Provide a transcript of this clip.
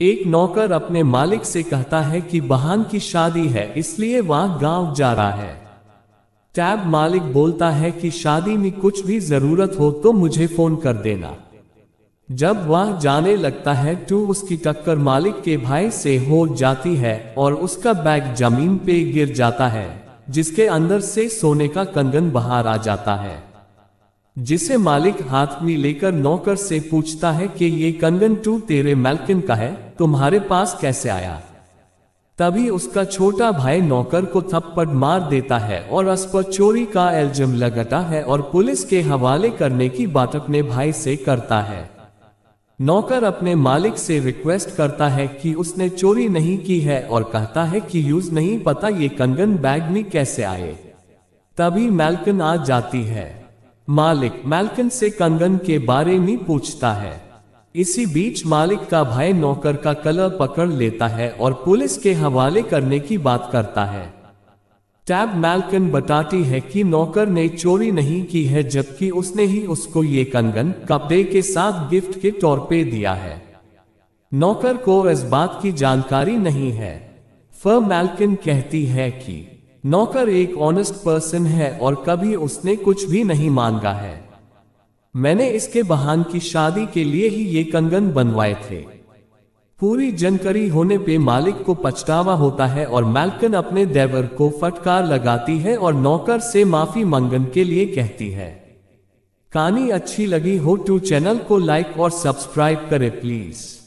एक नौकर अपने मालिक से कहता है कि बहन की शादी है, इसलिए वह गाँव जा रहा है। टैब मालिक बोलता है कि शादी में कुछ भी ज़रूरत हो तो मुझे फ़ोन कर देना। जब वह जाने लगता है तो उसकी टक्कर मालिक के भाई से हो जाती है और उसका बैग ज़मीन पे गिर जाता है, जिसके अंदर से सोने का कंगन बाहर आ जाता है। जिसे मालिक हाथ में लेकर नौकर से पूछता है कि ये कंगन टू तेरे मैल्किन का है? तुम्हारे पास कैसे आया? तभी उसका छोटा भाई नौकर को थप्पड़ मार देता है और उस पर चोरी का एल्जम लगाता है और पुलिस के हवाले करने की बात अपने भाई से करता है। नौकर अपने मालिक से रिक्वेस्ट करता है कि उसने चोरी नहीं की है और कहता है कि यूज़ नहीं पता ये कंगन बैग में कैसे आए। तभी मैल्कन आ जाती है। मालिक मैल्कन से कंगन के बारे में पूछता है। इसी बीच मालिक का भाई नौकर का कलर पकड़ लेता है और पुलिस के हवाले करने की बात करता है। टैब मैल्कन बताती है कि नौकर ने चोरी नहीं की है जबकि उसने ही उसको ये कंगन कपड़े के साथ गिफ्ट के तौर पे दिया है। नौकर को इस बात की जानकारी नहीं है। फर मैल्कन कहती है कि नौकर एक ऑनेस्ट पर्सन है और कभी उसने कुछ भी नहीं मांगा है। मैंने इसके बहान की शादी के लिए ही ये कंगन बनवाए थे। पूरी जानकारी होने पे मालिक को पछतावा होता है और मैल्कन अपने देवर को फटकार लगाती है और नौकर से माफ़ी मंगन के लिए कहती है। कहानी अच्छी लगी हो टू चैनल को लाइक और सब्सक्राइब करें प्लीज़।